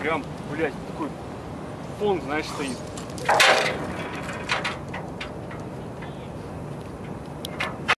Прям, блядь, такой фон, знаешь, стоит.